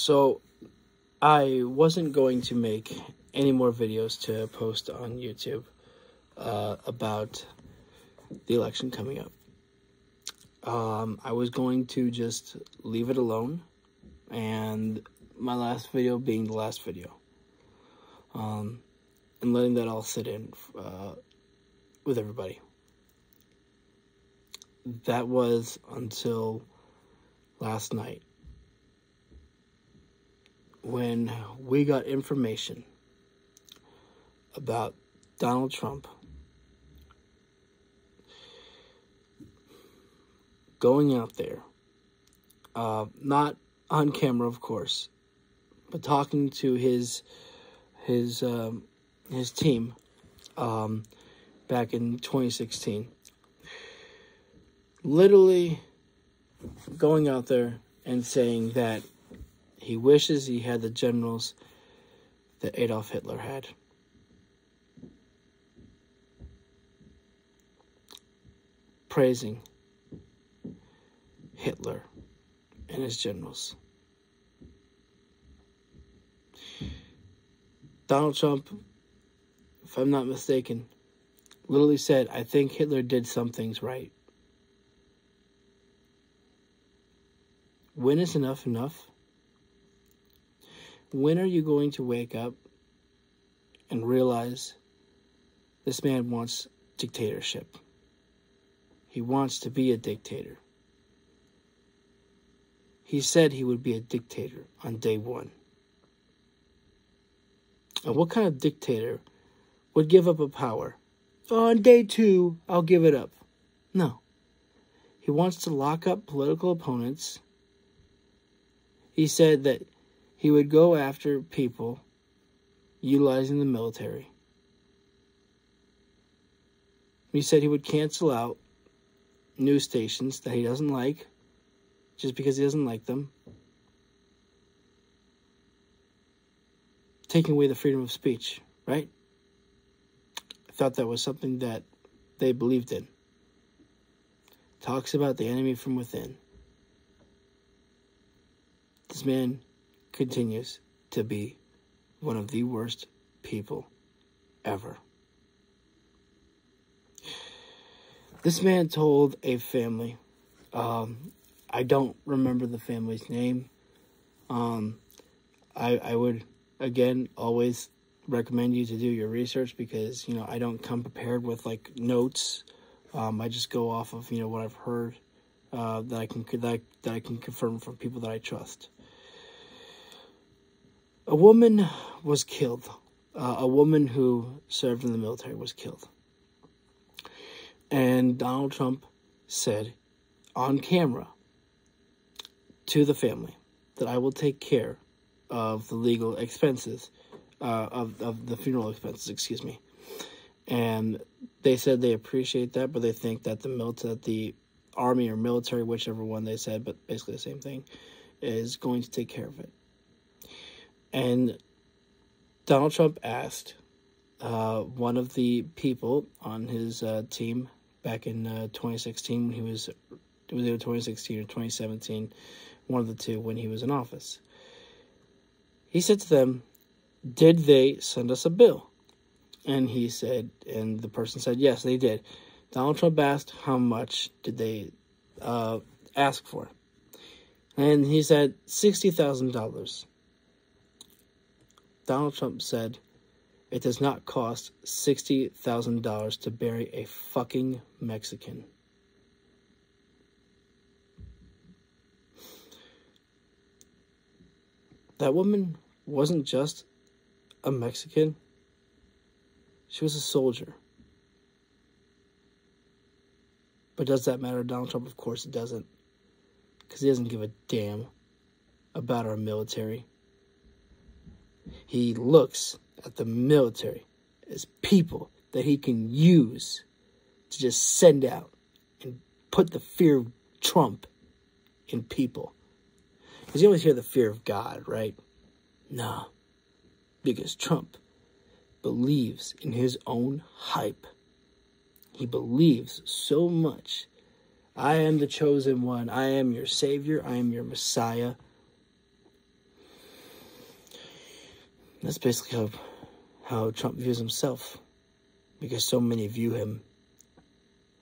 So, I wasn't going to make any more videos to post on YouTube uh, about the election coming up. Um, I was going to just leave it alone, and my last video being the last video, um, and letting that all sit in uh, with everybody. That was until last night when we got information about Donald Trump going out there, uh, not on camera, of course, but talking to his his um, his team um, back in 2016. Literally going out there and saying that he wishes he had the generals that Adolf Hitler had. Praising Hitler and his generals. Donald Trump, if I'm not mistaken, literally said, I think Hitler did some things right. When is enough enough? When are you going to wake up and realize this man wants dictatorship? He wants to be a dictator. He said he would be a dictator on day one. And what kind of dictator would give up a power? On day two, I'll give it up. No. He wants to lock up political opponents. He said that he would go after people utilizing the military. He said he would cancel out news stations that he doesn't like just because he doesn't like them. Taking away the freedom of speech, right? I thought that was something that they believed in. Talks about the enemy from within. This man continues to be one of the worst people ever. This man told a family um, I don't remember the family's name. Um, I I would again always recommend you to do your research because you know I don't come prepared with like notes. Um, I just go off of you know what I've heard uh, that I can that I, that I can confirm from people that I trust. A woman was killed. Uh, a woman who served in the military was killed. And Donald Trump said on camera to the family that I will take care of the legal expenses, uh, of, of the funeral expenses, excuse me. And they said they appreciate that, but they think that the military, the army or military, whichever one they said, but basically the same thing, is going to take care of it. And Donald Trump asked uh, one of the people on his uh, team back in uh, 2016 when he was was either 2016 or 2017 one of the two, when he was in office. He said to them, Did they send us a bill? And he said, and the person said, Yes, they did. Donald Trump asked, How much did they uh, ask for? And he said, $60,000. Donald Trump said, It does not cost $60,000 to bury a fucking Mexican. That woman wasn't just a Mexican, she was a soldier. But does that matter to Donald Trump? Of course it doesn't. Because he doesn't give a damn about our military. He looks at the military as people that he can use to just send out and put the fear of Trump in people. Because you always hear the fear of God, right? Nah. Because Trump believes in his own hype. He believes so much. I am the chosen one. I am your savior. I am your Messiah. That's basically how, how Trump views himself, because so many view him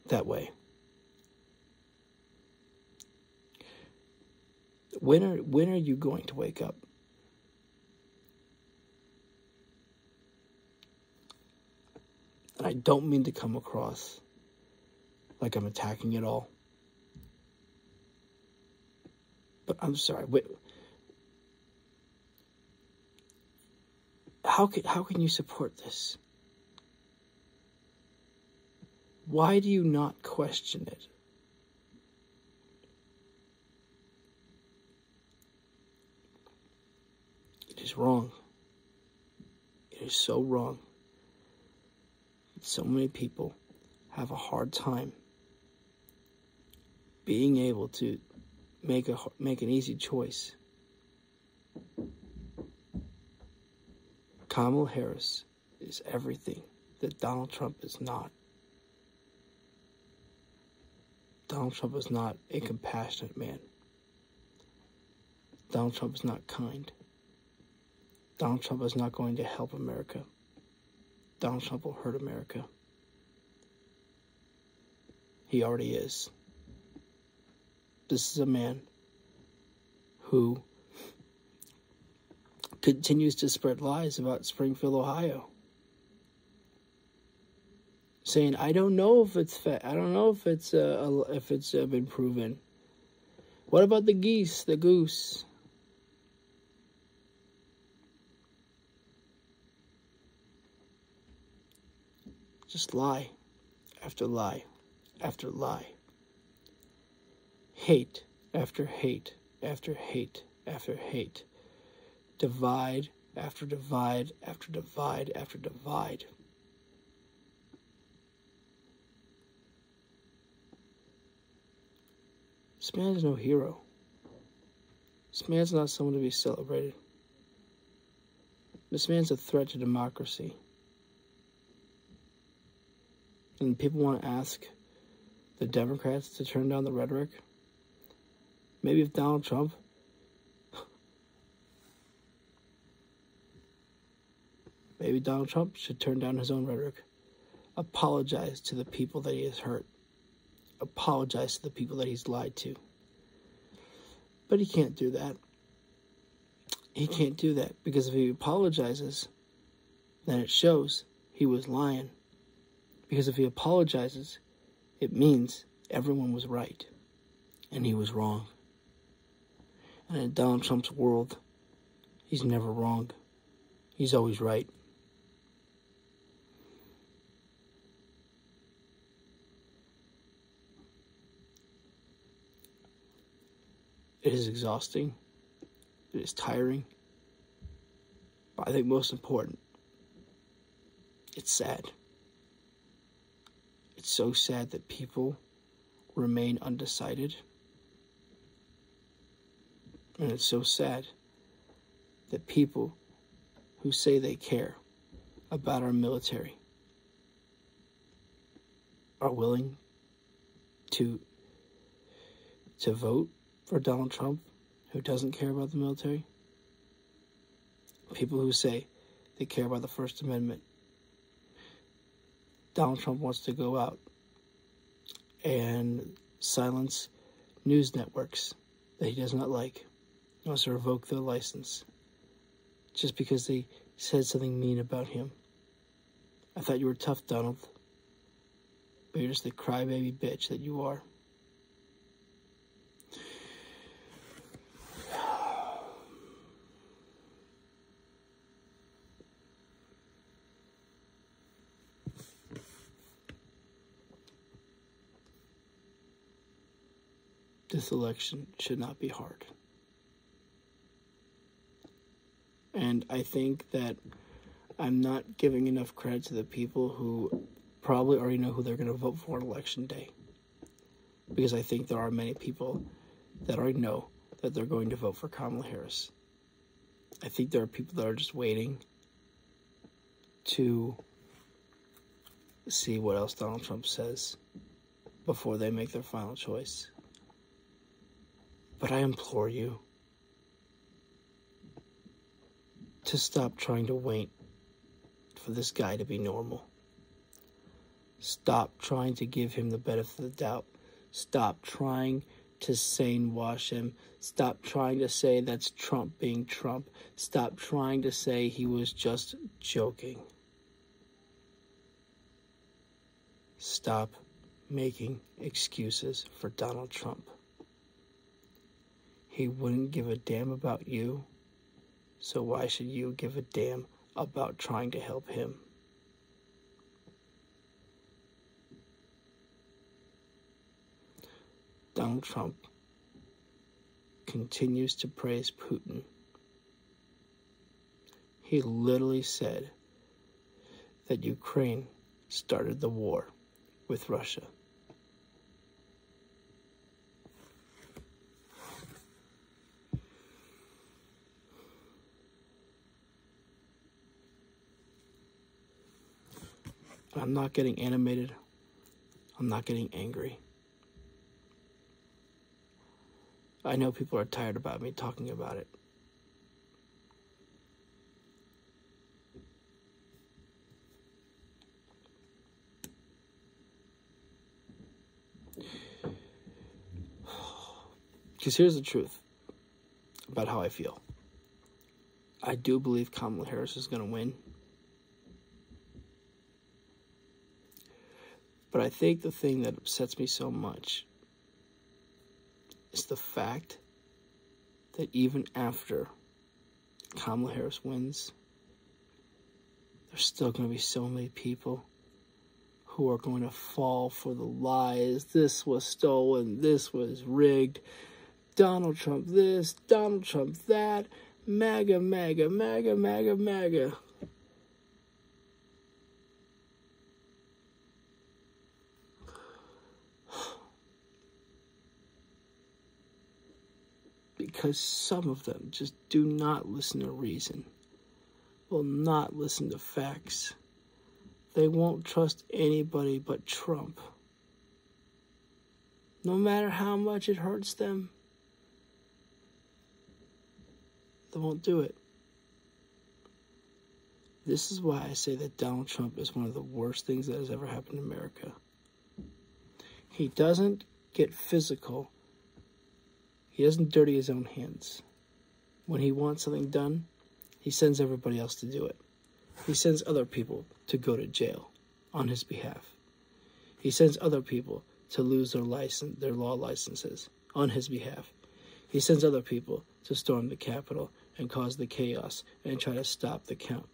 that way. When are when are you going to wake up? And I don't mean to come across like I'm attacking it all. But I'm sorry. Wait, how can how can you support this? Why do you not question it? It is wrong. It is so wrong. So many people have a hard time being able to make a make an easy choice. Kamala Harris is everything that Donald Trump is not. Donald Trump is not a compassionate man. Donald Trump is not kind. Donald Trump is not going to help America. Donald Trump will hurt America. He already is. This is a man who continues to spread lies about Springfield, Ohio. Saying, "I don't know if it's fa- I don't know if it's uh, if it's uh, been proven." What about the geese, the goose? Just lie after lie after lie. Hate after hate after hate after hate. Divide after divide after divide after divide. This man is no hero. This man's not someone to be celebrated. This man's a threat to democracy. And people want to ask the Democrats to turn down the rhetoric. Maybe if Donald Trump maybe Donald Trump should turn down his own rhetoric. Apologize to the people that he has hurt. Apologize to the people that he's lied to. But he can't do that. He can't do that because if he apologizes, then it shows he was lying because if he apologizes, it means everyone was right and he was wrong. And in Donald Trump's world, he's never wrong. He's always right. It is exhausting. It is tiring. But I think most important, it's sad. It's so sad that people remain undecided. And it's so sad that people who say they care about our military are willing to to vote for Donald Trump who doesn't care about the military. People who say they care about the First Amendment Donald Trump wants to go out and silence news networks that he does not like. He wants to revoke their license just because they said something mean about him. I thought you were tough, Donald. But you're just the crybaby bitch that you are. This election should not be hard. And I think that I'm not giving enough credit to the people who probably already know who they're going to vote for on election day. Because I think there are many people that already know that they're going to vote for Kamala Harris. I think there are people that are just waiting to see what else Donald Trump says before they make their final choice. But I implore you to stop trying to wait for this guy to be normal. Stop trying to give him the benefit of the doubt. Stop trying to sane wash him. Stop trying to say that's Trump being Trump. Stop trying to say he was just joking. Stop making excuses for Donald Trump. He wouldn't give a damn about you, so why should you give a damn about trying to help him? Donald Trump continues to praise Putin. He literally said that Ukraine started the war with Russia. I'm not getting animated. I'm not getting angry. I know people are tired about me talking about it. Because here's the truth about how I feel. I do believe Kamala Harris is going to win. But I think the thing that upsets me so much is the fact that even after Kamala Harris wins, there's still going to be so many people who are going to fall for the lies. This was stolen. This was rigged. Donald Trump this, Donald Trump that. MAGA, MAGA, MAGA, MAGA, MAGA. Because some of them just do not listen to reason, will not listen to facts. They won't trust anybody but Trump. No matter how much it hurts them, they won't do it. This is why I say that Donald Trump is one of the worst things that has ever happened in America. He doesn't get physical he doesn't dirty his own hands. When he wants something done, he sends everybody else to do it. He sends other people to go to jail on his behalf. He sends other people to lose their license, their law licenses on his behalf. He sends other people to storm the Capitol and cause the chaos and try to stop the count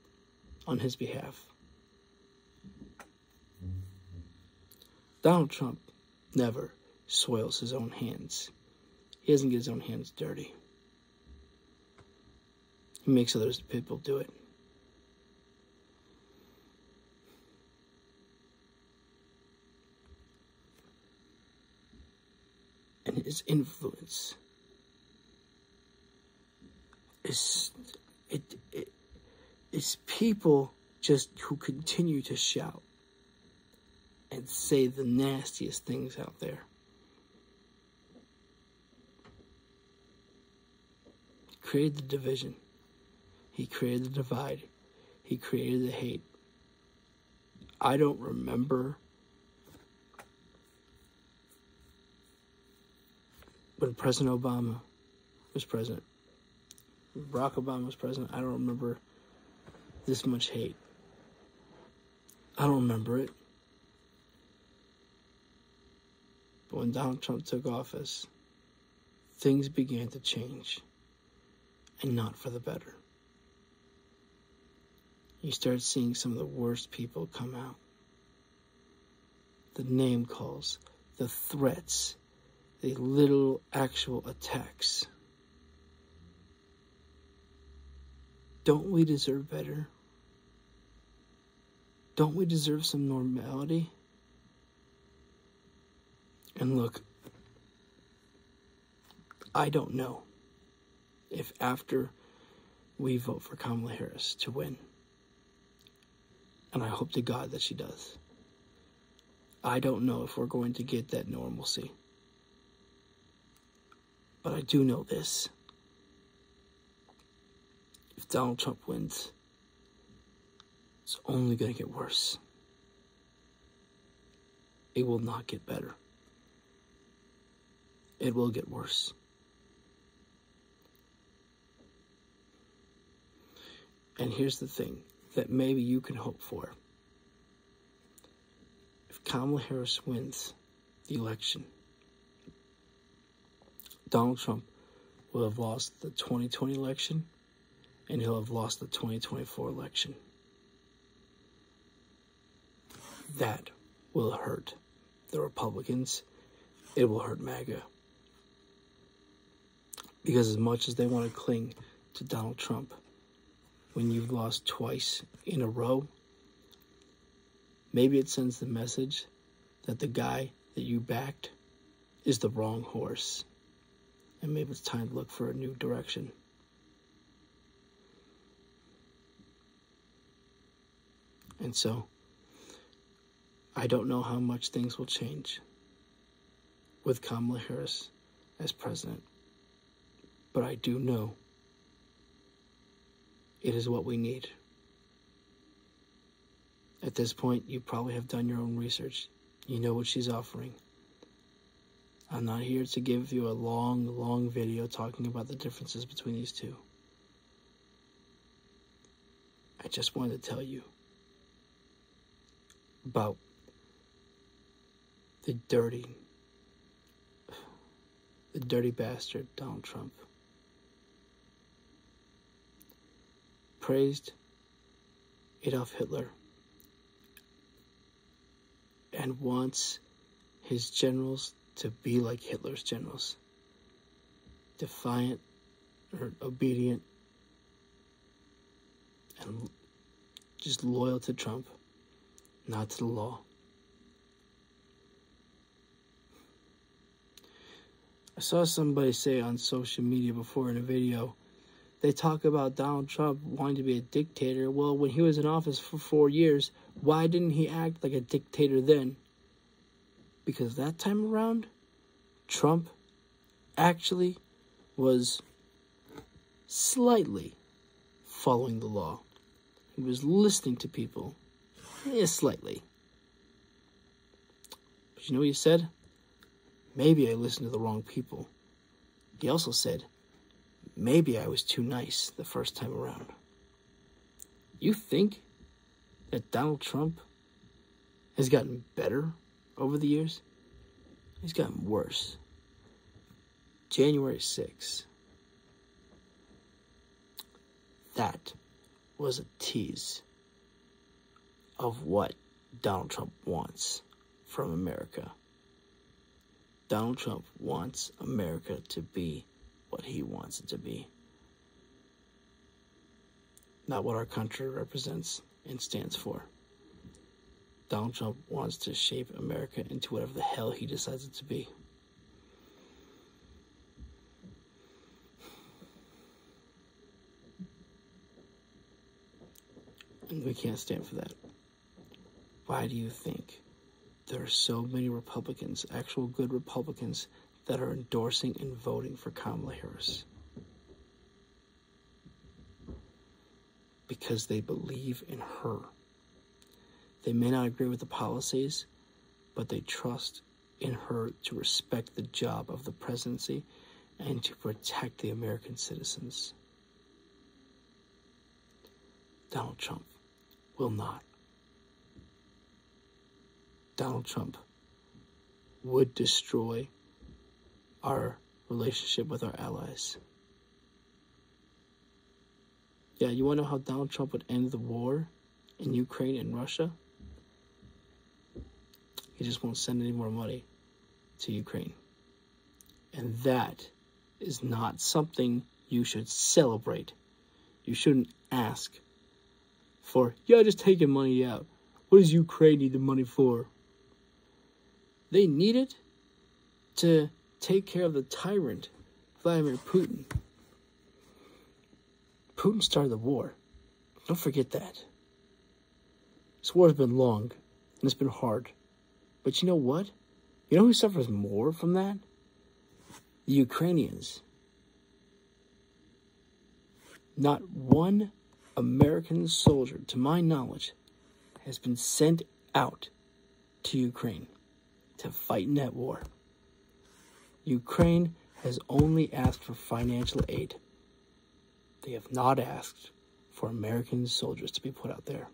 on his behalf. Donald Trump never soils his own hands. He doesn't get his own hands dirty. He makes other people do it. And his influence is it, it is people just who continue to shout and say the nastiest things out there. Created the division. He created the divide. He created the hate. I don't remember when President Obama was president. Barack Obama was president. I don't remember this much hate. I don't remember it. But when Donald Trump took office, things began to change and not for the better. You start seeing some of the worst people come out. The name calls, the threats, the little actual attacks. Don't we deserve better? Don't we deserve some normality? And look, I don't know if after we vote for Kamala Harris to win. And I hope to God that she does. I don't know if we're going to get that normalcy. But I do know this. If Donald Trump wins, it's only going to get worse. It will not get better. It will get worse. And here's the thing that maybe you can hope for. If Kamala Harris wins the election, Donald Trump will have lost the 2020 election and he'll have lost the 2024 election. That will hurt the Republicans. It will hurt MAGA. Because as much as they want to cling to Donald Trump, when you've lost twice in a row, maybe it sends the message that the guy that you backed is the wrong horse. And maybe it's time to look for a new direction. And so, I don't know how much things will change with Kamala Harris as president. But I do know it is what we need. At this point, you probably have done your own research. You know what she's offering. I'm not here to give you a long, long video talking about the differences between these two. I just wanted to tell you about the dirty, the dirty bastard Donald Trump. Praised Adolf Hitler and wants his generals to be like Hitler's generals defiant or obedient and just loyal to Trump, not to the law. I saw somebody say on social media before in a video, they talk about Donald Trump wanting to be a dictator. Well, when he was in office for four years, why didn't he act like a dictator then? Because that time around, Trump actually was slightly following the law. He was listening to people. Yeah, slightly. But you know what he said? Maybe I listened to the wrong people. He also said, maybe I was too nice the first time around. You think that Donald Trump has gotten better over the years? He's gotten worse. January 6th. That was a tease of what Donald Trump wants from America. Donald Trump wants America to be what he wants it to be, not what our country represents and stands for. Donald Trump wants to shape America into whatever the hell he decides it to be. And we can't stand for that. Why do you think there are so many Republicans, actual good Republicans, that are endorsing and voting for Kamala Harris. Because they believe in her. They may not agree with the policies, but they trust in her to respect the job of the presidency and to protect the American citizens. Donald Trump will not. Donald Trump would destroy our relationship with our allies. Yeah, you want to know how Donald Trump would end the war in Ukraine and Russia? He just won't send any more money to Ukraine. And that is not something you should celebrate. You shouldn't ask for, yeah, just taking money out. What does Ukraine need the money for? They need it to take care of the tyrant, Vladimir Putin. Putin started the war. Don't forget that. This war has been long and it's been hard. But you know what? You know who suffers more from that? The Ukrainians. Not one American soldier, to my knowledge, has been sent out to Ukraine to fight in that war. Ukraine has only asked for financial aid. They have not asked for American soldiers to be put out there.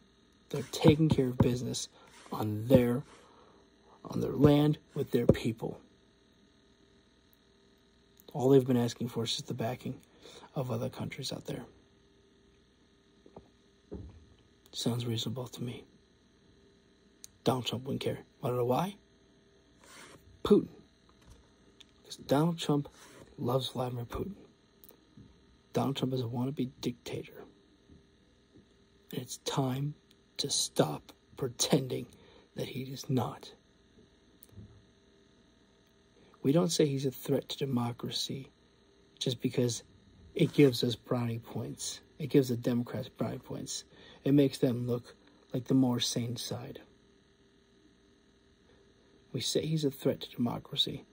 They're taking care of business on their on their land with their people. All they've been asking for is just the backing of other countries out there. Sounds reasonable to me. Donald Trump wouldn't care. Want to know why? Putin. Because Donald Trump loves Vladimir Putin. Donald Trump is a wannabe dictator. And it's time to stop pretending that he is not. We don't say he's a threat to democracy just because it gives us brownie points. It gives the Democrats brownie points. It makes them look like the more sane side. We say he's a threat to democracy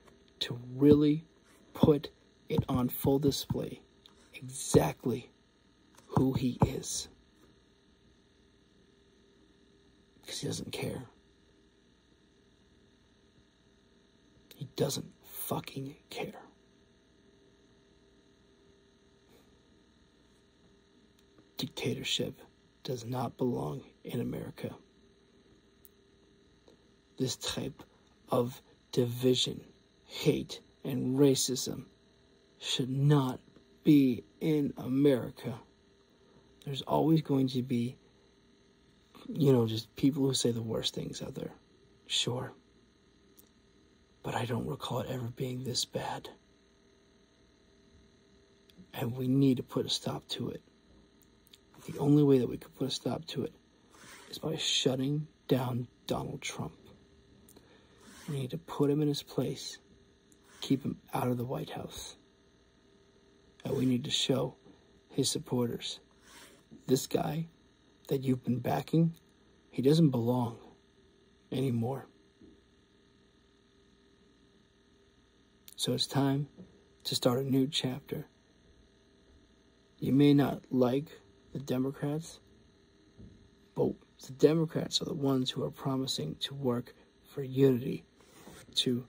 to really put it on full display exactly who he is. Because he doesn't care. He doesn't fucking care. Dictatorship does not belong in America. This type of division, hate, and racism should not be in America. There's always going to be, you know, just people who say the worst things out there. Sure but I don't recall it ever being this bad. And we need to put a stop to it. The only way that we could put a stop to it is by shutting down Donald Trump. We need to put him in his place, keep him out of the White House. And we need to show his supporters this guy that you've been backing, he doesn't belong anymore. So it's time to start a new chapter. You may not like the Democrats, but the Democrats are the ones who are promising to work for unity, to,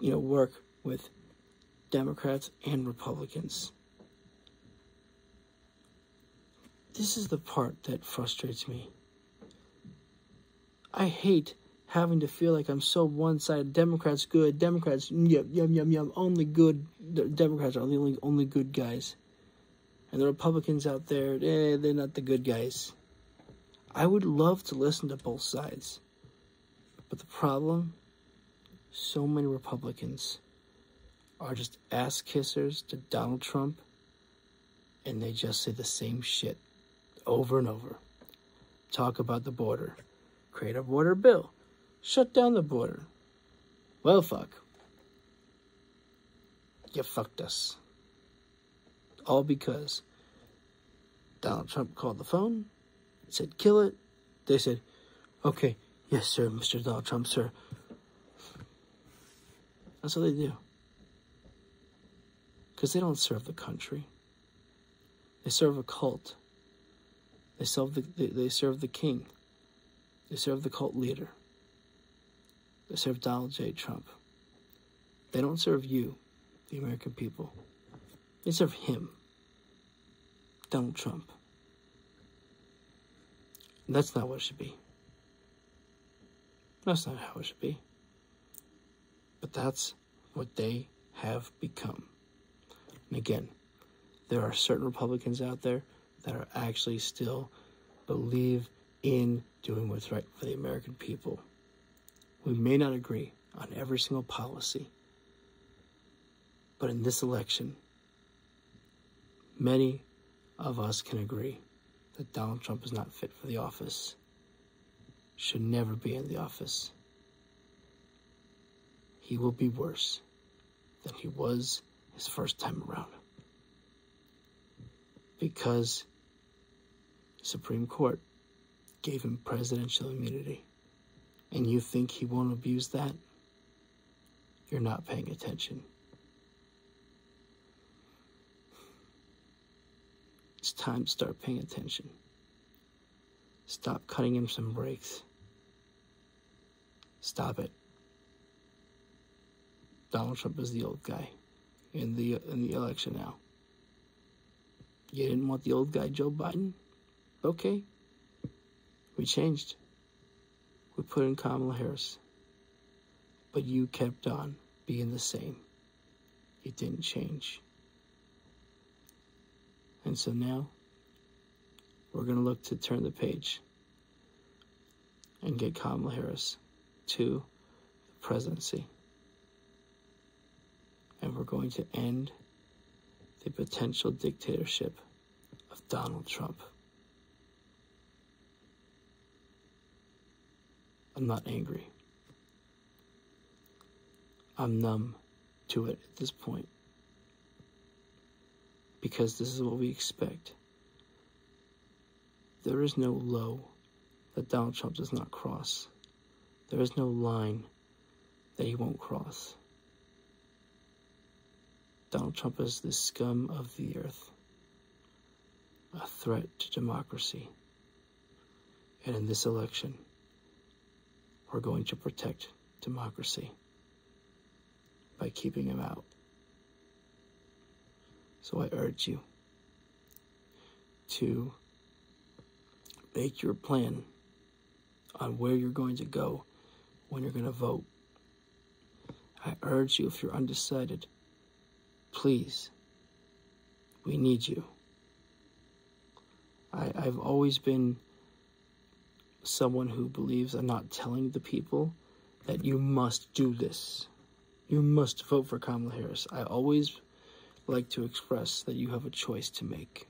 you know, work with Democrats and Republicans. This is the part that frustrates me. I hate having to feel like I'm so one sided. Democrats good, Democrats yum yum yum yum. Only good the Democrats are the only only good guys, and the Republicans out there, eh, they're not the good guys. I would love to listen to both sides, but the problem, so many Republicans are just ass kissers to Donald Trump, and they just say the same shit over and over. Talk about the border, create a border bill shut down the border. Well, fuck. You fucked us. All because Donald Trump called the phone, said kill it. They said, okay, yes, sir, Mr. Donald Trump, sir. That's what they do. Because they don't serve the country. They serve a cult. They serve the, they, they serve the king. They serve the cult leader. They serve Donald J. Trump. They don't serve you, the American people. They serve him, Donald Trump. And that's not what it should be. That's not how it should be. But that's what they have become. And again, there are certain Republicans out there that are actually still believe in doing what's right for the American people. We may not agree on every single policy, but in this election, many of us can agree that Donald Trump is not fit for the office, should never be in the office. He will be worse than he was his first time around. Because Supreme Court gave him presidential immunity and you think he won't abuse that, you're not paying attention. it's time to start paying attention. Stop cutting him some breaks. Stop it. Donald Trump is the old guy in the in the election now. You didn't want the old guy Joe Biden? Okay. We changed. We put in Kamala Harris. But you kept on being the same. It didn't change. And so now we're going to look to turn the page and get Kamala Harris to the presidency. And we're going to end the potential dictatorship of Donald Trump. I'm not angry. I'm numb to it at this point. Because this is what we expect. There is no low that Donald Trump does not cross. There is no line that he won't cross. Donald Trump is the scum of the earth, a threat to democracy. And in this election, we're going to protect democracy by keeping him out. So I urge you to make your plan on where you're going to go when you're going to vote. I urge you, if you're undecided, please, we need you. I, I've always been someone who believes I'm not telling the people that you must do this. You must vote for Kamala Harris. I always like to express that you have a choice to make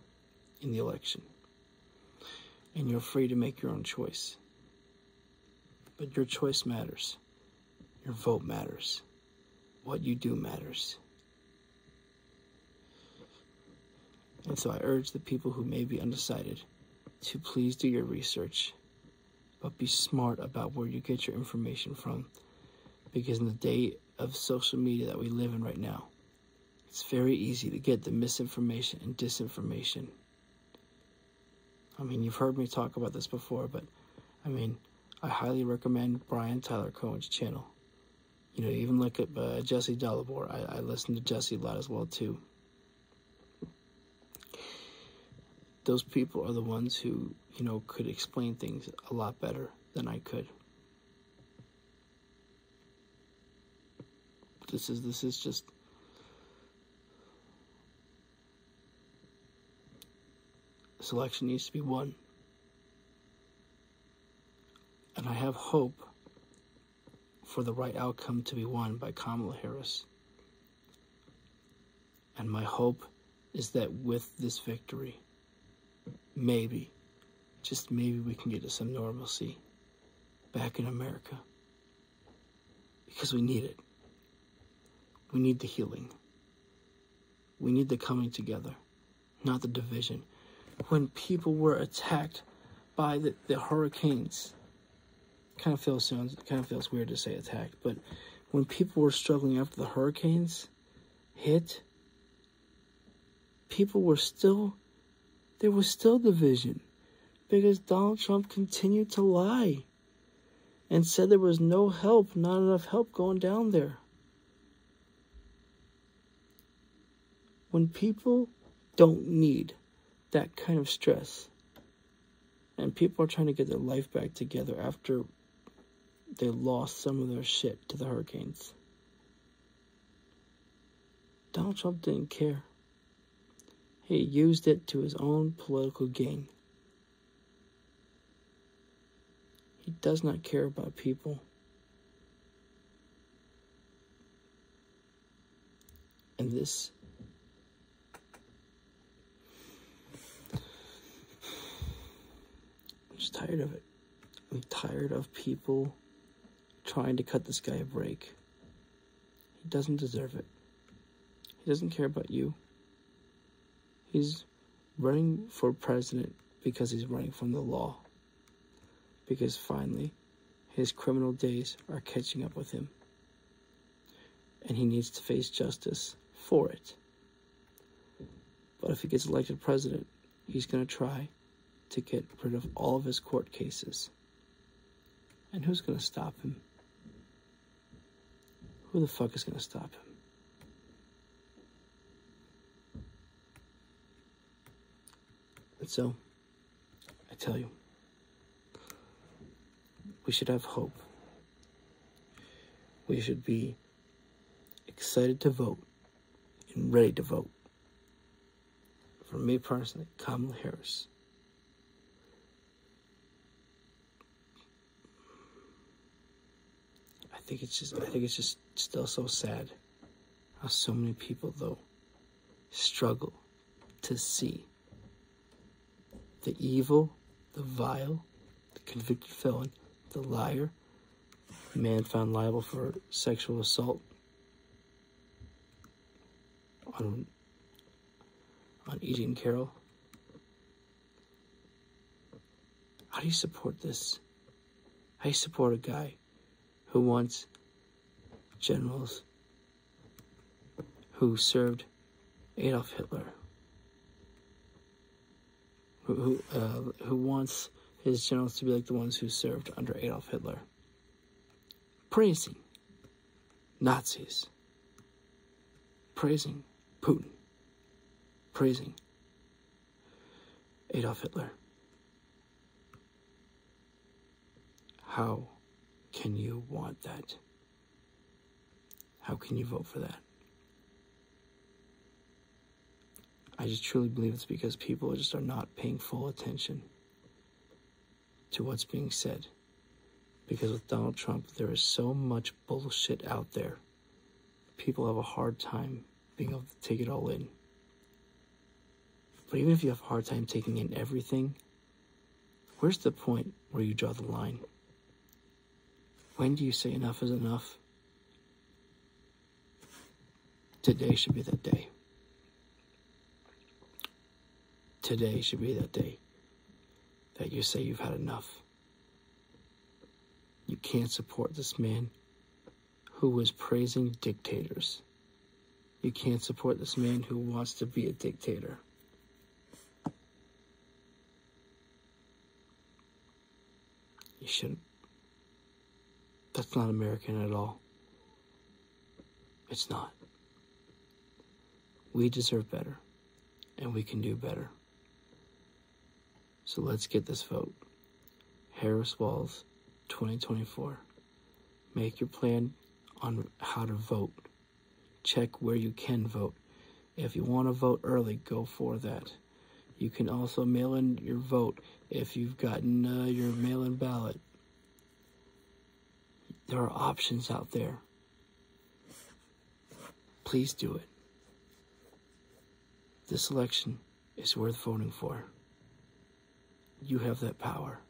in the election. And you're free to make your own choice. But your choice matters. Your vote matters. What you do matters. And so I urge the people who may be undecided to please do your research, but be smart about where you get your information from. Because in the day of social media that we live in right now, it's very easy to get the misinformation and disinformation. I mean, you've heard me talk about this before, but I mean, I highly recommend Brian Tyler Cohen's channel. You know, even look at uh, Jesse Dollemore. I, I listen to Jesse a lot as well, too. Those people are the ones who, you know, could explain things a lot better than I could. This is this is just this election needs to be won. And I have hope for the right outcome to be won by Kamala Harris. And my hope is that with this victory, maybe, just maybe we can get to some normalcy back in America. Because we need it. We need the healing. We need the coming together, not the division. When people were attacked by the, the hurricanes, kind of feels sounds kind of feels weird to say attacked, but when people were struggling after the hurricanes hit, people were still there was still division because Donald Trump continued to lie and said there was no help, not enough help going down there. When people don't need that kind of stress, and people are trying to get their life back together after they lost some of their shit to the hurricanes, Donald Trump didn't care. He used it to his own political gain. He does not care about people. And this I'm just tired of it. I'm tired of people trying to cut this guy a break. He doesn't deserve it. He doesn't care about you. He's running for president because he's running from the law. Because finally, his criminal days are catching up with him. And he needs to face justice for it. But if he gets elected president, he's going to try to get rid of all of his court cases. And who's going to stop him? Who the fuck is going to stop him? So, I tell you, we should have hope. We should be excited to vote and ready to vote. For me personally, Kamala Harris. I think it's just I think it's just still so sad how so many people though struggle to see the evil, the vile, the convicted felon, the liar, man found liable for sexual assault on on Eugene Carroll. How do you support this? How do you support a guy who wants generals who served Adolf Hitler? Who uh, who wants his generals to be like the ones who served under Adolf Hitler? Praising Nazis, praising Putin, praising Adolf Hitler. How can you want that? How can you vote for that? I just truly believe it's because people just are not paying full attention to what's being said. Because with Donald Trump, there is so much bullshit out there. People have a hard time being able to take it all in. But even if you have a hard time taking in everything, where's the point where you draw the line? When do you say enough is enough? Today should be that day. Today should be that day that you say you've had enough. You can't support this man who was praising dictators. You can't support this man who wants to be a dictator. You shouldn't. That's not American at all. It's not. We deserve better, and we can do better. So let's get this vote. Harris Walz 2024. Make your plan on how to vote check where you can vote. If you want to vote early, go for that. You can also mail in your vote if you've gotten uh, your mail in ballot. There are options out there. Please do it. This election is worth voting for. You have that power.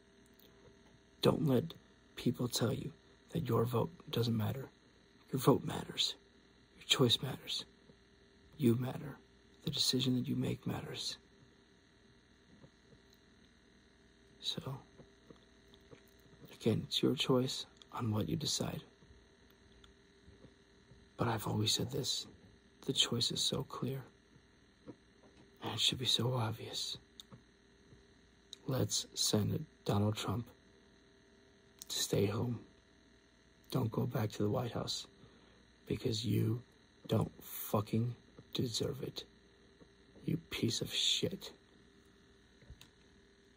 Don't let people tell you that your vote doesn't matter. Your vote matters Your choice matters. You matter. The decision that you make matters. So, again, it's your choice on what you decide. But I've always said this the choice is so clear, and it should be so obvious. Let's send Donald Trump to stay home. Don't go back to the White House because you don't fucking deserve it. You piece of shit.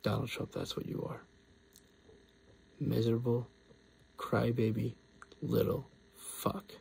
Donald Trump, that's what you are. Miserable, crybaby, little fuck.